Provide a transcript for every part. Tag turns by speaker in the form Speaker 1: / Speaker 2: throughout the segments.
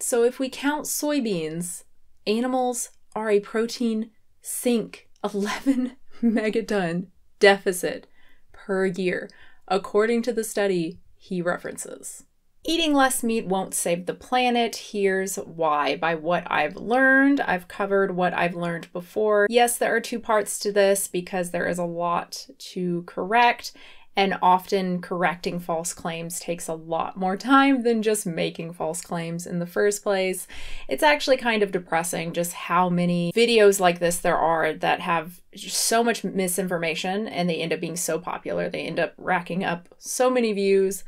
Speaker 1: So if we count soybeans, animals are a protein sink 11 megaton deficit per year, according to the study he references. Eating less meat won't save the planet. Here's why. By what I've learned, I've covered what I've learned before. Yes, there are two parts to this because there is a lot to correct, and often correcting false claims takes a lot more time than just making false claims in the first place. It's actually kind of depressing just how many videos like this there are that have so much misinformation and they end up being so popular. They end up racking up so many views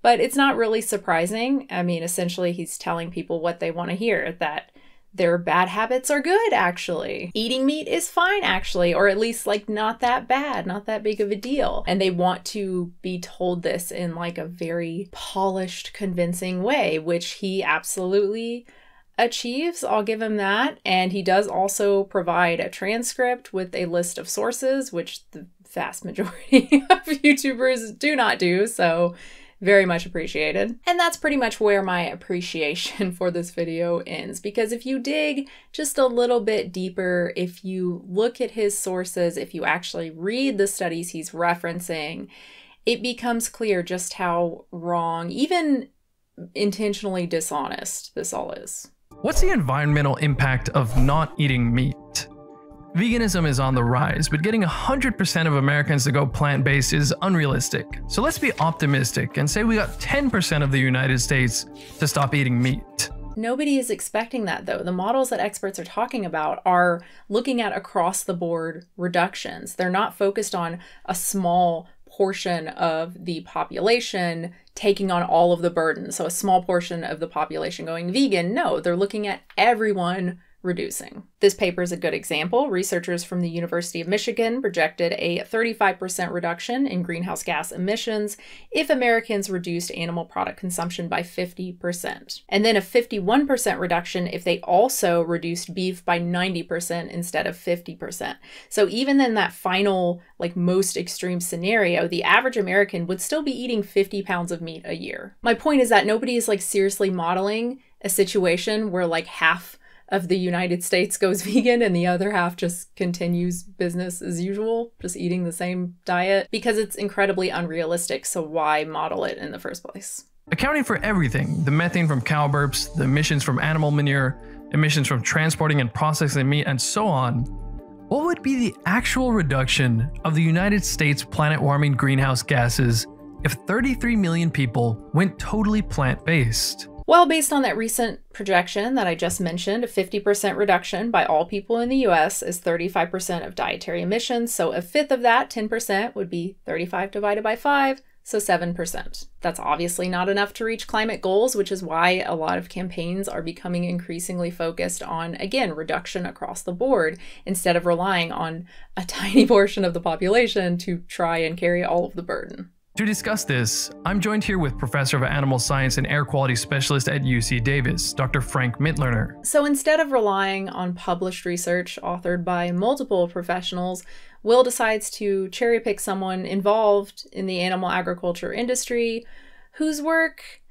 Speaker 1: but it's not really surprising. I mean, essentially, he's telling people what they want to hear that their bad habits are good, actually. Eating meat is fine, actually, or at least like not that bad, not that big of a deal. And they want to be told this in like a very polished, convincing way, which he absolutely achieves. I'll give him that. And he does also provide a transcript with a list of sources, which the vast majority of YouTubers do not do. So very much appreciated. And that's pretty much where my appreciation for this video ends because if you dig just a little bit deeper, if you look at his sources, if you actually read the studies he's referencing, it becomes clear just how wrong, even intentionally dishonest, this all is.
Speaker 2: What's the environmental impact of not eating meat? Veganism is on the rise, but getting 100% of Americans to go plant based is unrealistic. So let's be optimistic and say we got 10% of the United States to stop eating meat.
Speaker 1: Nobody is expecting that though. The models that experts are talking about are looking at across the board reductions. They're not focused on a small portion of the population taking on all of the burden. So a small portion of the population going vegan. No, they're looking at everyone reducing. This paper is a good example. Researchers from the University of Michigan projected a 35% reduction in greenhouse gas emissions if Americans reduced animal product consumption by 50%, and then a 51% reduction if they also reduced beef by 90% instead of 50%. So even in that final, like most extreme scenario, the average American would still be eating 50 pounds of meat a year. My point is that nobody is like seriously modeling a situation where like half of the United States goes vegan and the other half just continues business as usual, just eating the same diet because it's incredibly unrealistic. So, why model it in the first place?
Speaker 2: Accounting for everything the methane from cow burps, the emissions from animal manure, emissions from transporting and processing meat, and so on, what would be the actual reduction of the United States planet warming greenhouse gases if 33 million people went totally plant based?
Speaker 1: Well, based on that recent projection that I just mentioned, a 50% reduction by all people in the US is 35% of dietary emissions. So a fifth of that, 10%, would be 35 divided by 5, so 7%. That's obviously not enough to reach climate goals, which is why a lot of campaigns are becoming increasingly focused on, again, reduction across the board instead of relying on a tiny portion of the population to try and carry all of the burden.
Speaker 2: To discuss this, I'm joined here with Professor of Animal Science and Air Quality Specialist at UC Davis, Dr. Frank Mitloehner.
Speaker 1: So instead of relying on published research authored by multiple professionals, Will decides to cherry pick someone involved in the animal agriculture industry whose work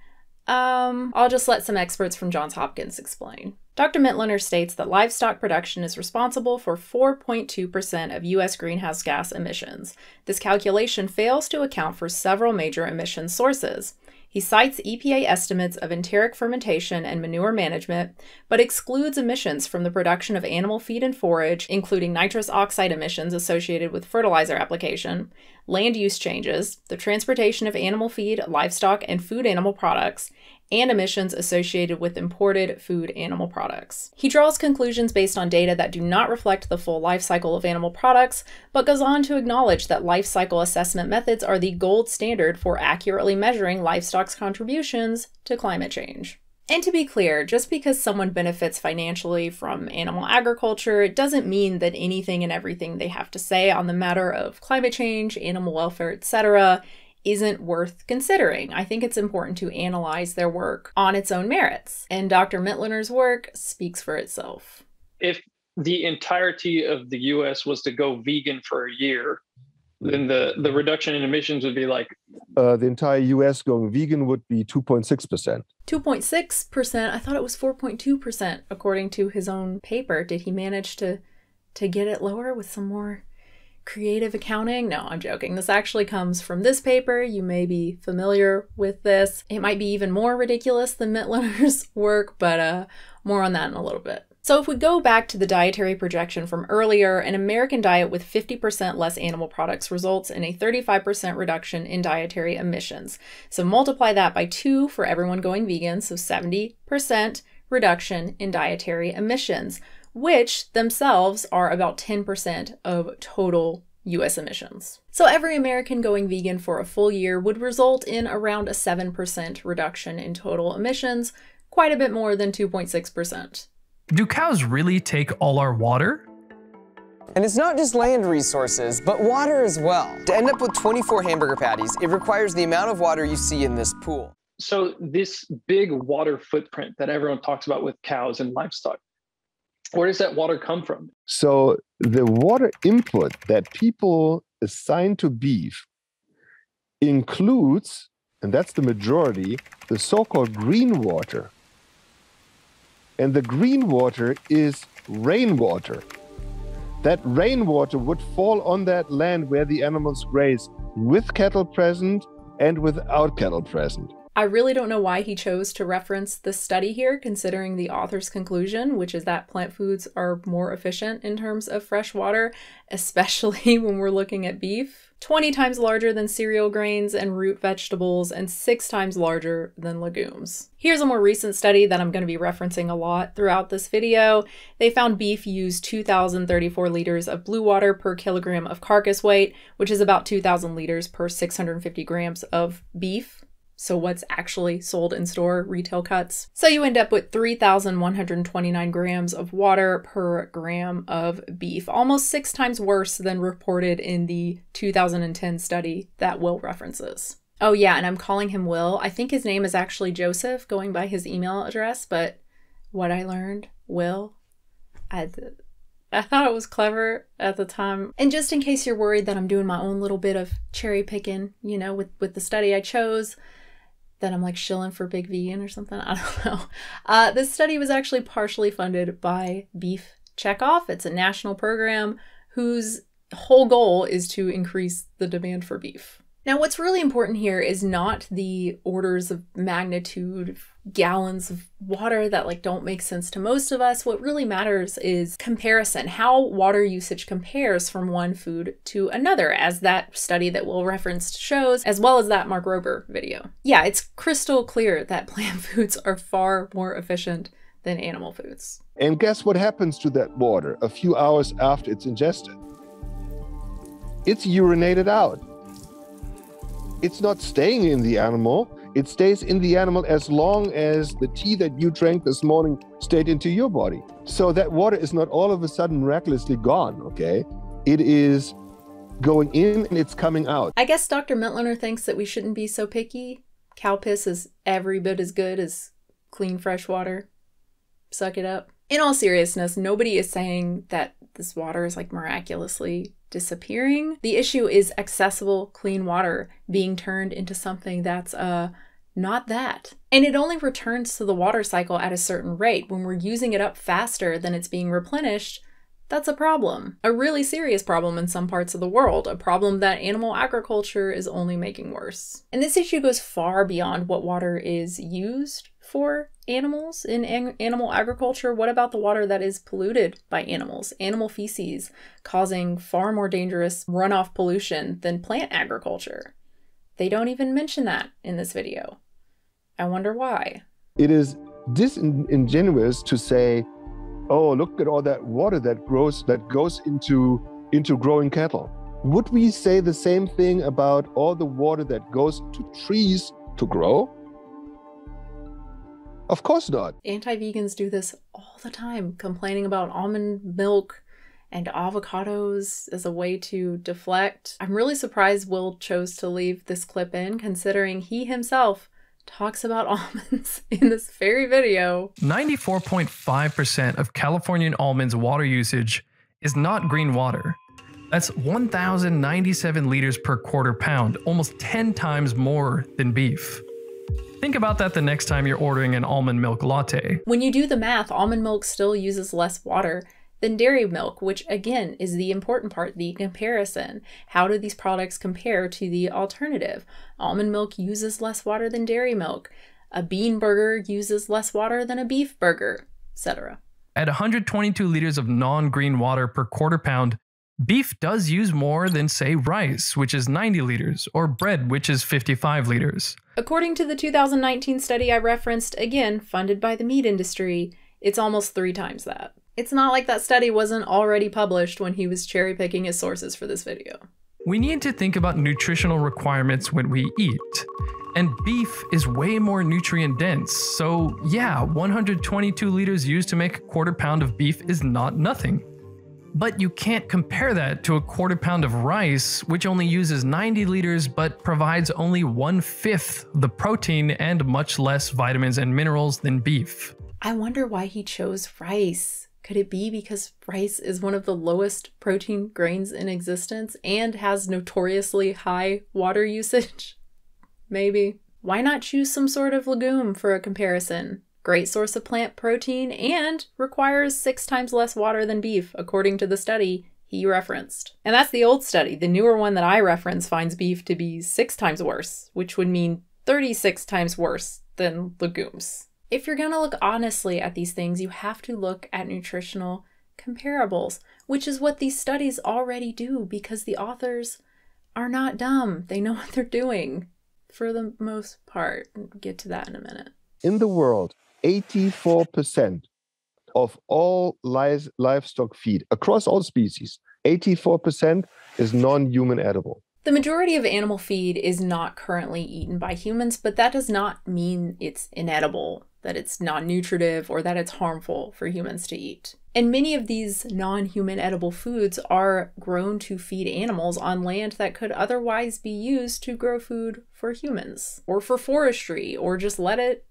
Speaker 1: um, I'll just let some experts from Johns Hopkins explain. Dr. Mitloehner states that livestock production is responsible for 4.2% of U.S. greenhouse gas emissions. This calculation fails to account for several major emission sources. He cites EPA estimates of enteric fermentation and manure management, but excludes emissions from the production of animal feed and forage, including nitrous oxide emissions associated with fertilizer application, land use changes, the transportation of animal feed, livestock, and food animal products, and emissions associated with imported food animal products. He draws conclusions based on data that do not reflect the full life cycle of animal products, but goes on to acknowledge that life cycle assessment methods are the gold standard for accurately measuring livestock's contributions to climate change. And to be clear, just because someone benefits financially from animal agriculture, it doesn't mean that anything and everything they have to say on the matter of climate change, animal welfare, etc., isn't worth considering. I think it's important to analyze their work on its own merits. And Dr. Mitloehner's work speaks for itself.
Speaker 3: If the entirety of the US was to go vegan for a year, then the the reduction in emissions would be like
Speaker 4: uh, the entire US going vegan would be 2.6%.
Speaker 1: 2.6%. I thought it was 4.2% according to his own paper. Did he manage to to get it lower with some more creative accounting? No, I'm joking. This actually comes from this paper. You may be familiar with this. It might be even more ridiculous than Mitloehner's work, but uh more on that in a little bit. So, if we go back to the dietary projection from earlier, an American diet with 50% less animal products results in a 35% reduction in dietary emissions. So, multiply that by two for everyone going vegan, so 70% reduction in dietary emissions, which themselves are about 10% of total US emissions. So, every American going vegan for a full year would result in around a 7% reduction in total emissions, quite a bit more than 2.6%.
Speaker 2: Do cows really take all our water?
Speaker 5: And it's not just land resources, but water as well. To end up with 24 hamburger patties, it requires the amount of water you see in this pool.
Speaker 3: So this big water footprint that everyone talks about with cows and livestock, where does that water come from?
Speaker 4: So the water input that people assign to beef includes, and that's the majority, the so-called green water. And the green water is rainwater. That rainwater would fall on that land where the animals graze with cattle present and without cattle present.
Speaker 1: I really don't know why he chose to reference this study here, considering the author's conclusion, which is that plant foods are more efficient in terms of fresh water, especially when we're looking at beef. 20 times larger than cereal grains and root vegetables, and 6 times larger than legumes. Here's a more recent study that I'm going to be referencing a lot throughout this video. They found beef used 2,034 liters of blue water per kilogram of carcass weight, which is about 2,000 liters per 650 grams of beef so what's actually sold in store retail cuts. So you end up with 3,129 grams of water per gram of beef, almost six times worse than reported in the 2010 study that Will references. Oh, yeah, and I'm calling him Will. I think his name is actually Joseph, going by his email address, but what I learned, Will, I, I thought it was clever at the time. And just in case you're worried that I'm doing my own little bit of cherry picking, you know, with, with the study I chose, that I'm like shilling for Big Vegan or something. I don't know. Uh, this study was actually partially funded by Beef Checkoff. It's a national program whose whole goal is to increase the demand for beef. Now, what's really important here is not the orders of magnitude gallons of water that like don't make sense to most of us. What really matters is comparison, how water usage compares from one food to another, as that study that we'll reference shows, as well as that Mark Rober video. Yeah, it's crystal clear that plant foods are far more efficient than animal foods.
Speaker 4: And guess what happens to that water a few hours after it's ingested? It's urinated out it's not staying in the animal. It stays in the animal as long as the tea that you drank this morning stayed into your body. So that water is not all of a sudden miraculously gone, okay? It is going in and it's coming out.
Speaker 1: I guess Dr. Mitloehner thinks that we shouldn't be so picky. Cow piss is every bit as good as clean fresh water. Suck it up. In all seriousness, nobody is saying that this water is like miraculously disappearing. The issue is accessible clean water being turned into something that's uh not that. And it only returns to the water cycle at a certain rate. When we're using it up faster than it's being replenished, that's a problem. A really serious problem in some parts of the world, a problem that animal agriculture is only making worse. And this issue goes far beyond what water is used for animals in an- animal agriculture? What about the water that is polluted by animals, animal feces, causing far more dangerous runoff pollution than plant agriculture? They don't even mention that in this video. I wonder why.
Speaker 4: It is disingenuous to say, "Oh, look at all that water that grows that goes into into growing cattle." Would we say the same thing about all the water that goes to trees to grow? Of course not.
Speaker 1: Anti vegans do this all the time, complaining about almond milk and avocados as a way to deflect. I'm really surprised Will chose to leave this clip in, considering he himself talks about almonds in this very video.
Speaker 2: 94.5% of Californian almonds water usage is not green water. That's 1,097 liters per quarter pound, almost 10 times more than beef. Think about that the next time you're ordering an almond milk latte.
Speaker 1: When you do the math, almond milk still uses less water than dairy milk, which again is the important part, the comparison. How do these products compare to the alternative? Almond milk uses less water than dairy milk. A bean burger uses less water than a beef burger, etc.
Speaker 2: At 122 liters of non green water per quarter pound, beef does use more than, say, rice, which is 90 liters, or bread, which is 55 liters.
Speaker 1: According to the 2019 study I referenced, again, funded by the meat industry, it's almost three times that. It's not like that study wasn't already published when he was cherry picking his sources for this video.
Speaker 2: We need to think about nutritional requirements when we eat. And beef is way more nutrient dense, so yeah, 122 liters used to make a quarter pound of beef is not nothing. But you can't compare that to a quarter pound of rice, which only uses 90 liters but provides only one fifth the protein and much less vitamins and minerals than beef.
Speaker 1: I wonder why he chose rice. Could it be because rice is one of the lowest protein grains in existence and has notoriously high water usage? Maybe. Why not choose some sort of legume for a comparison? Great source of plant protein and requires six times less water than beef, according to the study he referenced. And that's the old study. The newer one that I reference finds beef to be six times worse, which would mean 36 times worse than legumes. If you're gonna look honestly at these things, you have to look at nutritional comparables, which is what these studies already do because the authors are not dumb. They know what they're doing for the most part. We'll get to that in a minute.
Speaker 4: In the world, 84% of all li- livestock feed across all species, 84% is non human edible.
Speaker 1: The majority of animal feed is not currently eaten by humans, but that does not mean it's inedible, that it's non nutritive, or that it's harmful for humans to eat. And many of these non human edible foods are grown to feed animals on land that could otherwise be used to grow food for humans, or for forestry, or just let it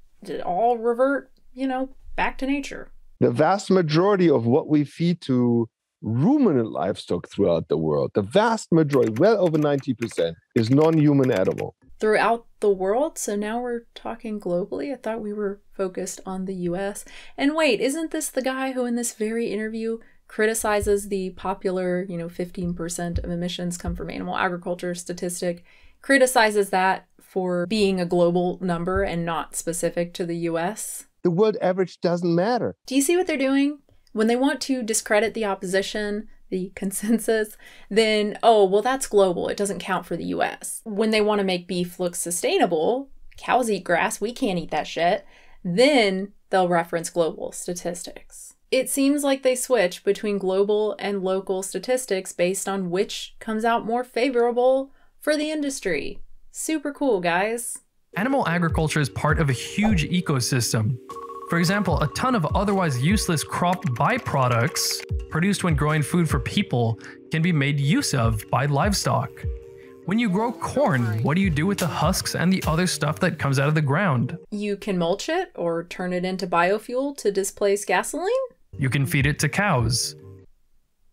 Speaker 1: all revert, you know, back to nature.
Speaker 4: The vast majority of what we feed to ruminant livestock throughout the world, the vast majority, well over 90%, is non human edible.
Speaker 1: Throughout the world? So now we're talking globally? I thought we were focused on the US. And wait, isn't this the guy who, in this very interview, criticizes the popular, you know, 15% of emissions come from animal agriculture statistic, criticizes that for being a global number and not specific to the US?
Speaker 4: The world average doesn't matter.
Speaker 1: Do you see what they're doing? When they want to discredit the opposition, the consensus, then, oh, well, that's global. It doesn't count for the US. When they want to make beef look sustainable, cows eat grass, we can't eat that shit, then they'll reference global statistics. It seems like they switch between global and local statistics based on which comes out more favorable for the industry. Super cool, guys.
Speaker 2: Animal agriculture is part of a huge ecosystem. For example, a ton of otherwise useless crop byproducts produced when growing food for people can be made use of by livestock. When you grow corn, what do you do with the husks and the other stuff that comes out of the ground?
Speaker 1: You can mulch it or turn it into biofuel to displace gasoline?
Speaker 2: You can feed it to cows.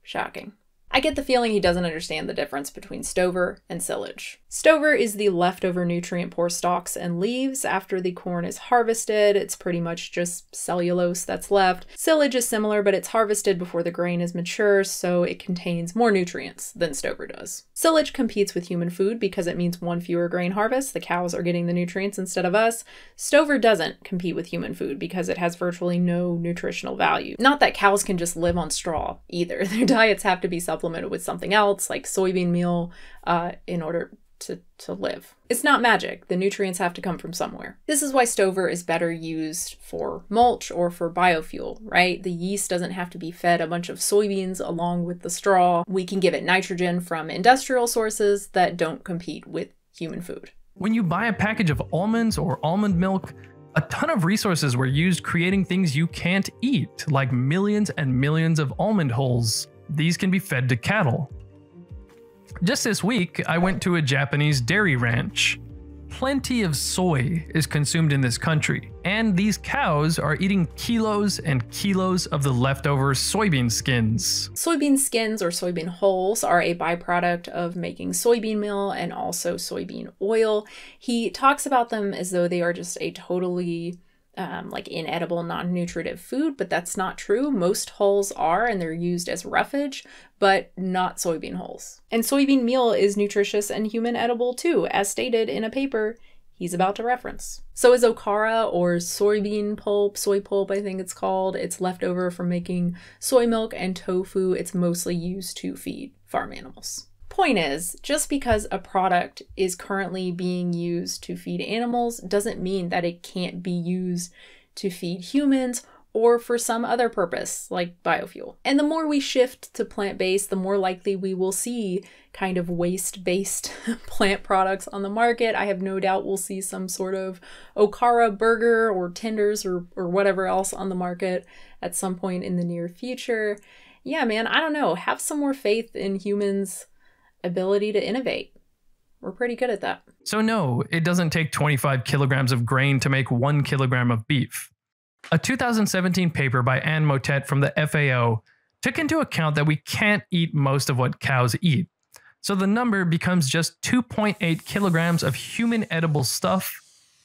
Speaker 1: Shocking. I get the feeling he doesn't understand the difference between stover and silage. Stover is the leftover nutrient poor stalks and leaves after the corn is harvested. It's pretty much just cellulose that's left. Silage is similar, but it's harvested before the grain is mature, so it contains more nutrients than stover does. Silage competes with human food because it means one fewer grain harvest. The cows are getting the nutrients instead of us. Stover doesn't compete with human food because it has virtually no nutritional value. Not that cows can just live on straw either. Their diets have to be supplemented with something else, like soybean meal, uh, in order to, to live. It's not magic. The nutrients have to come from somewhere. This is why stover is better used for mulch or for biofuel, right? The yeast doesn't have to be fed a bunch of soybeans along with the straw. We can give it nitrogen from industrial sources that don't compete with human food.
Speaker 2: When you buy a package of almonds or almond milk, a ton of resources were used creating things you can't eat, like millions and millions of almond hulls. These can be fed to cattle. Just this week, I went to a Japanese dairy ranch. plenty of soy is consumed in this country, and these cows are eating kilos and kilos of the leftover soybean skins.
Speaker 1: Soybean skins or soybean hulls are a byproduct of making soybean meal and also soybean oil. He talks about them as though they are just a totally um, like inedible, non nutritive food, but that's not true. Most hulls are, and they're used as roughage, but not soybean hulls. And soybean meal is nutritious and human edible too, as stated in a paper he's about to reference. So is okara or soybean pulp, soy pulp, I think it's called. It's left over from making soy milk and tofu. It's mostly used to feed farm animals point is, just because a product is currently being used to feed animals doesn't mean that it can't be used to feed humans or for some other purpose, like biofuel. And the more we shift to plant based, the more likely we will see kind of waste based plant products on the market. I have no doubt we'll see some sort of Okara burger or tenders or, or whatever else on the market at some point in the near future. Yeah, man, I don't know. Have some more faith in humans ability to innovate. We're pretty good at that.
Speaker 2: So, no, it doesn't take 25 kilograms of grain to make one kilogram of beef. A 2017 paper by Anne Mottet from the FAO took into account that we can't eat most of what cows eat. So the number becomes just 2.8 kilograms of human edible stuff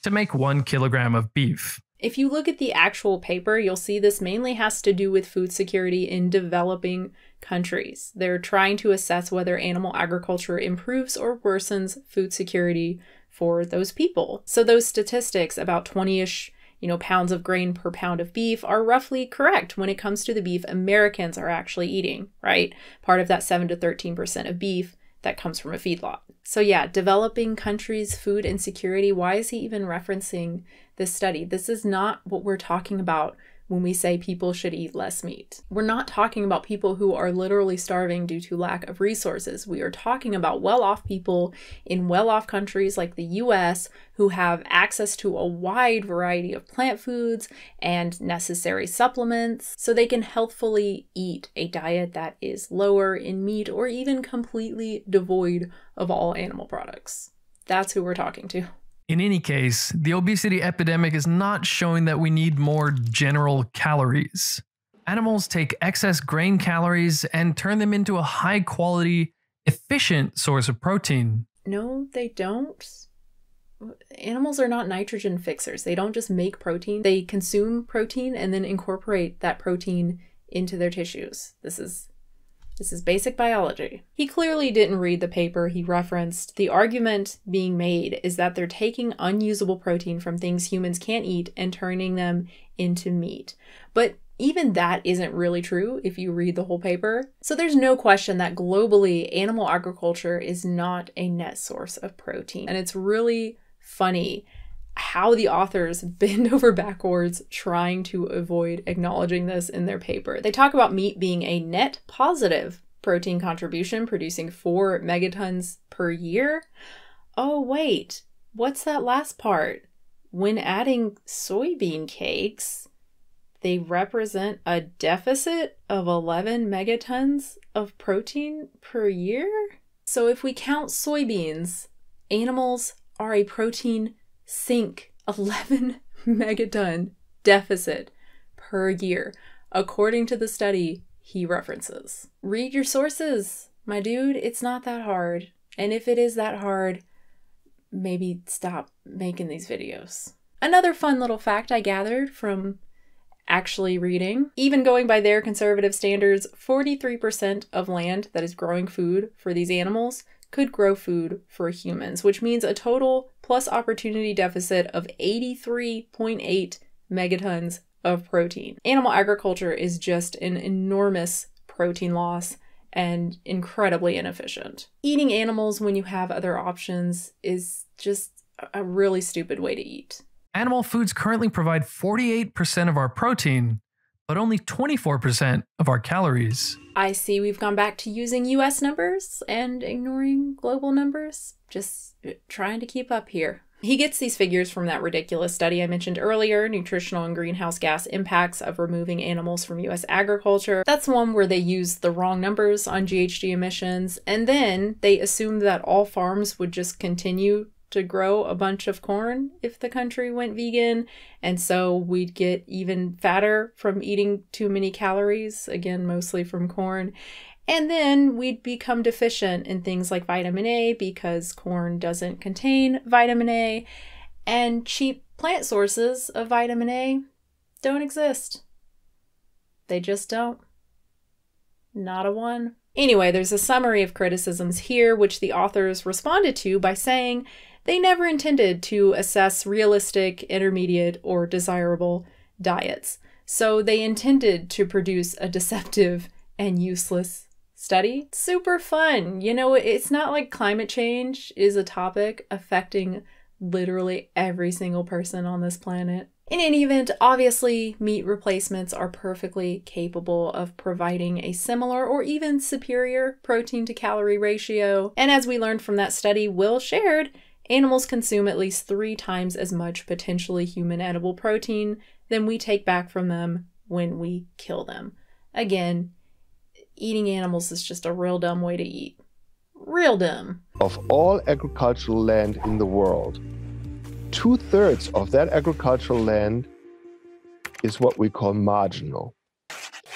Speaker 2: to make one kilogram of beef.
Speaker 1: If you look at the actual paper, you'll see this mainly has to do with food security in developing countries. They're trying to assess whether animal agriculture improves or worsens food security for those people. So those statistics about 20ish you know, pounds of grain per pound of beef are roughly correct when it comes to the beef Americans are actually eating, right? Part of that 7 to 13% of beef that comes from a feedlot. So, yeah, developing countries' food insecurity. Why is he even referencing this study? This is not what we're talking about when we say people should eat less meat. We're not talking about people who are literally starving due to lack of resources. We are talking about well off people in well off countries like the US who have access to a wide variety of plant foods and necessary supplements so they can healthfully eat a diet that is lower in meat or even completely devoid of all animal products. That's who we're talking to.
Speaker 2: In any case, the obesity epidemic is not showing that we need more general calories. Animals take excess grain calories and turn them into a high quality, efficient source of protein.
Speaker 1: No, they don't. Animals are not nitrogen fixers. They don't just make protein, they consume protein and then incorporate that protein into their tissues. This is this is basic biology. He clearly didn't read the paper he referenced. The argument being made is that they're taking unusable protein from things humans can't eat and turning them into meat. But even that isn't really true if you read the whole paper. So there's no question that globally, animal agriculture is not a net source of protein. And it's really funny how the authors bend over backwards trying to avoid acknowledging this in their paper. They talk about meat being a net positive protein contribution, producing four megatons per year. Oh, wait, what's that last part? When adding soybean cakes, they represent a deficit of 11 megatons of protein per year? So if we count soybeans, animals are a protein sink 11 megaton deficit per year, according to the study he references. Read your sources, my dude. It's not that hard. And if it is that hard, maybe stop making these videos. Another fun little fact I gathered from actually reading. Even going by their conservative standards, 43% of land that is growing food for these animals could grow food for humans, which means a total plus opportunity deficit of 83.8 megatons of protein. Animal agriculture is just an enormous protein loss and incredibly inefficient. Eating animals when you have other options is just a really stupid way to eat.
Speaker 2: Animal foods currently provide 48% of our protein, but only 24% of our calories.
Speaker 1: I see we've gone back to using US numbers and ignoring global numbers. Just uh, trying to keep up here. He gets these figures from that ridiculous study I mentioned earlier nutritional and greenhouse gas impacts of removing animals from US agriculture. That's one where they use the wrong numbers on GHG emissions, and then they assumed that all farms would just continue to grow a bunch of corn if the country went vegan. And so we'd get even fatter from eating too many calories, again, mostly from corn. And then we'd become deficient in things like vitamin A because corn doesn't contain vitamin A. And cheap plant sources of vitamin A don't exist. They just don't. Not a one. Anyway, there's a summary of criticisms here, which the authors responded to by saying they never intended to assess realistic, intermediate, or desirable diets. So they intended to produce a deceptive and useless study. Super fun. You know, it's not like climate change is a topic affecting literally every single person on this planet. In any event, obviously, meat replacements are perfectly capable of providing a similar or even superior protein to calorie ratio. And as we learned from that study Will shared, animals consume at least three times as much potentially human edible protein than we take back from them when we kill them. Again, eating animals is just a real dumb way to eat. Real dumb.
Speaker 4: Of all agricultural land in the world, two thirds of that agricultural land is what we call marginal,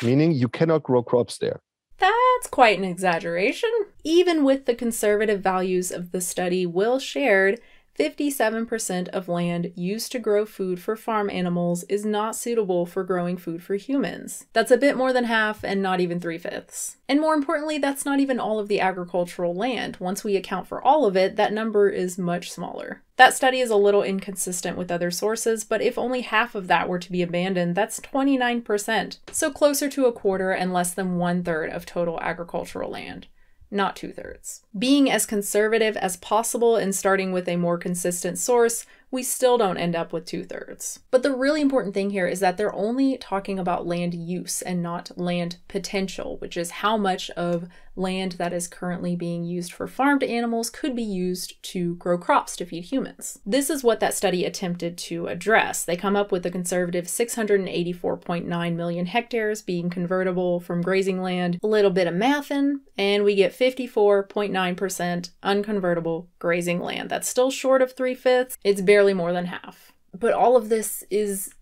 Speaker 4: meaning you cannot grow crops there.
Speaker 1: That's quite an exaggeration. Even with the conservative values of the study Will shared, 57% of land used to grow food for farm animals is not suitable for growing food for humans. That's a bit more than half and not even three fifths. And more importantly, that's not even all of the agricultural land. Once we account for all of it, that number is much smaller. That study is a little inconsistent with other sources, but if only half of that were to be abandoned, that's 29%. So closer to a quarter and less than one third of total agricultural land not two thirds. Being as conservative as possible and starting with a more consistent source we still don't end up with two thirds. But the really important thing here is that they're only talking about land use and not land potential, which is how much of land that is currently being used for farmed animals could be used to grow crops to feed humans. This is what that study attempted to address. They come up with a conservative 684.9 million hectares being convertible from grazing land, a little bit of mathin, and we get 54.9% unconvertible grazing land. That's still short of three fifths. It's barely more than half. But all of this is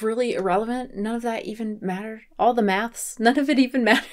Speaker 1: really irrelevant. None of that even mattered. All the maths, none of it even mattered.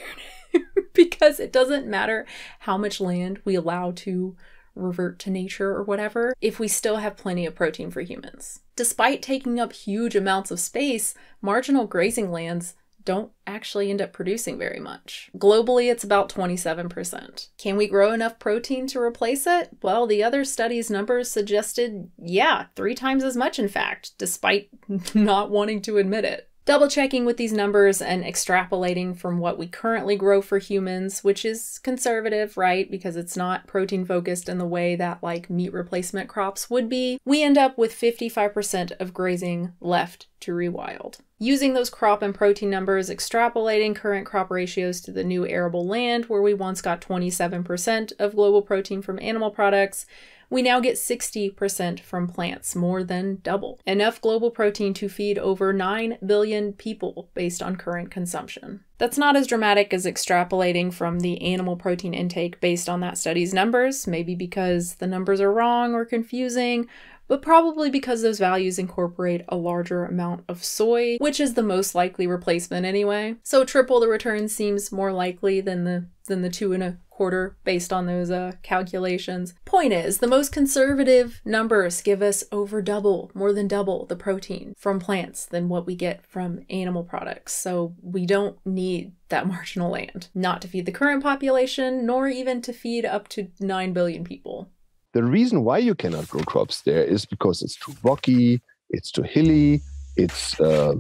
Speaker 1: because it doesn't matter how much land we allow to revert to nature or whatever if we still have plenty of protein for humans. Despite taking up huge amounts of space, marginal grazing lands don't actually end up producing very much. Globally, it's about 27%. Can we grow enough protein to replace it? Well, the other study's numbers suggested, yeah, three times as much, in fact, despite not wanting to admit it double checking with these numbers and extrapolating from what we currently grow for humans, which is conservative, right? Because it's not protein focused in the way that like meat replacement crops would be, we end up with 55% of grazing left to rewild. Using those crop and protein numbers, extrapolating current crop ratios to the new arable land where we once got 27% of global protein from animal products, we now get 60% from plants, more than double. Enough global protein to feed over 9 billion people based on current consumption. That's not as dramatic as extrapolating from the animal protein intake based on that study's numbers, maybe because the numbers are wrong or confusing, but probably because those values incorporate a larger amount of soy, which is the most likely replacement anyway. So triple the return seems more likely than the than the two and a quarter based on those uh, calculations. Point is, the most conservative numbers give us over double, more than double the protein from plants than what we get from animal products. So we don't need that marginal land, not to feed the current population, nor even to feed up to 9 billion people.
Speaker 4: The reason why you cannot grow crops there is because it's too rocky, it's too hilly, it's uh,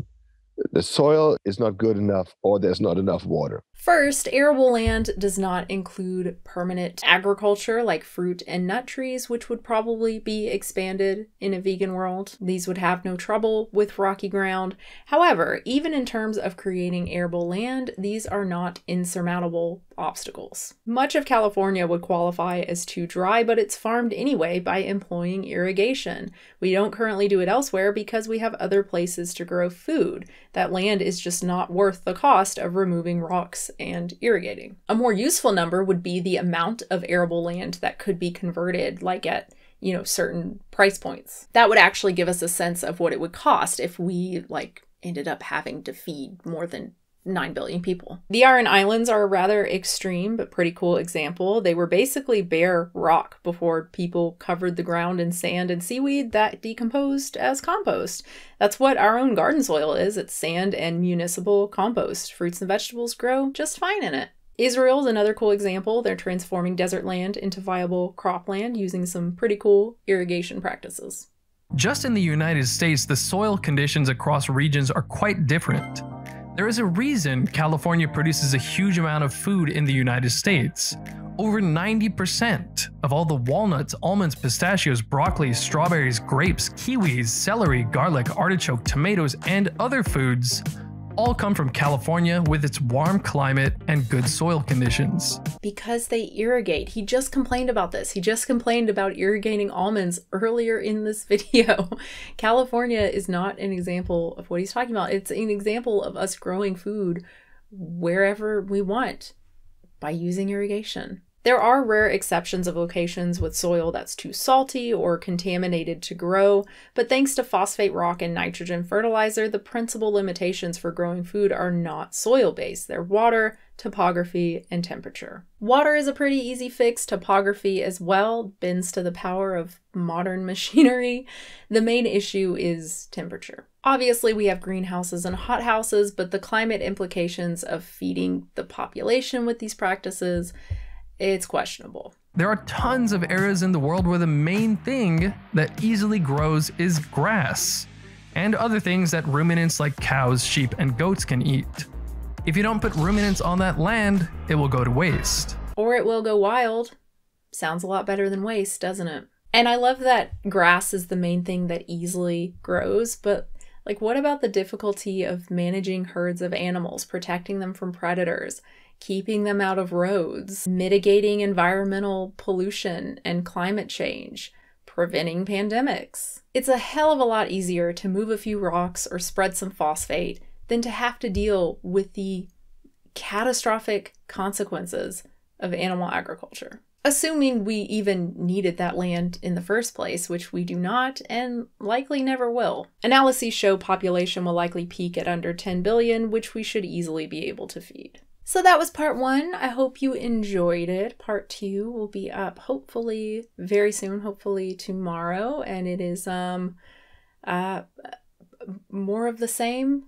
Speaker 4: the soil is not good enough, or there's not enough water.
Speaker 1: First, arable land does not include permanent agriculture like fruit and nut trees, which would probably be expanded in a vegan world. These would have no trouble with rocky ground. However, even in terms of creating arable land, these are not insurmountable obstacles. Much of California would qualify as too dry, but it's farmed anyway by employing irrigation. We don't currently do it elsewhere because we have other places to grow food. That land is just not worth the cost of removing rocks and irrigating. A more useful number would be the amount of arable land that could be converted, like at you know, certain price points. That would actually give us a sense of what it would cost if we like ended up having to feed more than 9 billion people. The Aran Islands are a rather extreme but pretty cool example. They were basically bare rock before people covered the ground in sand and seaweed that decomposed as compost. That's what our own garden soil is it's sand and municipal compost. Fruits and vegetables grow just fine in it. Israel is another cool example. They're transforming desert land into viable cropland using some pretty cool irrigation practices.
Speaker 2: Just in the United States, the soil conditions across regions are quite different. There is a reason California produces a huge amount of food in the United States. Over 90% of all the walnuts, almonds, pistachios, broccoli, strawberries, grapes, kiwis, celery, garlic, artichoke, tomatoes, and other foods all come from California with its warm climate and good soil conditions.
Speaker 1: Because they irrigate. He just complained about this. He just complained about irrigating almonds earlier in this video. California is not an example of what he's talking about. It's an example of us growing food wherever we want by using irrigation. There are rare exceptions of locations with soil that's too salty or contaminated to grow, but thanks to phosphate rock and nitrogen fertilizer, the principal limitations for growing food are not soil based. They're water, topography, and temperature. Water is a pretty easy fix, topography as well bends to the power of modern machinery. The main issue is temperature. Obviously, we have greenhouses and hothouses, but the climate implications of feeding the population with these practices it's questionable.
Speaker 2: There are tons of areas in the world where the main thing that easily grows is grass, and other things that ruminants like cows, sheep, and goats can eat. If you don't put ruminants on that land, it will go to waste.
Speaker 1: Or it will go wild. Sounds a lot better than waste, doesn't it? And I love that grass is the main thing that easily grows, but like, what about the difficulty of managing herds of animals, protecting them from predators? Keeping them out of roads, mitigating environmental pollution and climate change, preventing pandemics. It's a hell of a lot easier to move a few rocks or spread some phosphate than to have to deal with the catastrophic consequences of animal agriculture. Assuming we even needed that land in the first place, which we do not and likely never will. Analyses show population will likely peak at under 10 billion, which we should easily be able to feed. So that was part one. I hope you enjoyed it. Part two will be up hopefully very soon, hopefully tomorrow, and it is um uh more of the same,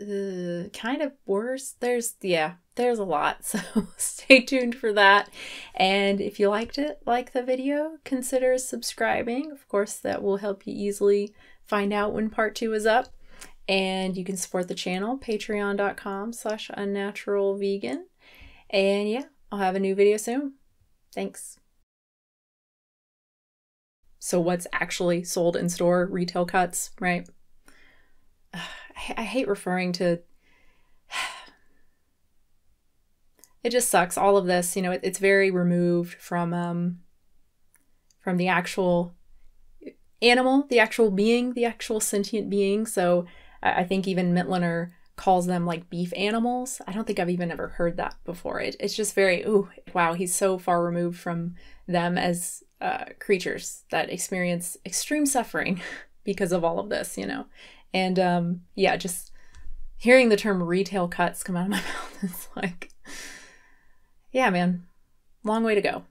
Speaker 1: uh, kind of worse. There's yeah, there's a lot. So stay tuned for that. And if you liked it, like the video, consider subscribing. Of course, that will help you easily find out when part two is up and you can support the channel patreon.com slash unnatural vegan and yeah i'll have a new video soon. Thanks. So what's actually sold in store? Retail cuts right? I hate referring to it just sucks all of this you know it, it's very removed from um from the actual animal the actual being the actual sentient being. So I think even Mitloehner calls them like beef animals. I don't think I've even ever heard that before. It, it's just very, ooh, wow, he's so far removed from them as uh, creatures that experience extreme suffering because of all of this, you know? And um, yeah, just hearing the term retail cuts come out of my mouth is like, yeah, man, long way to go.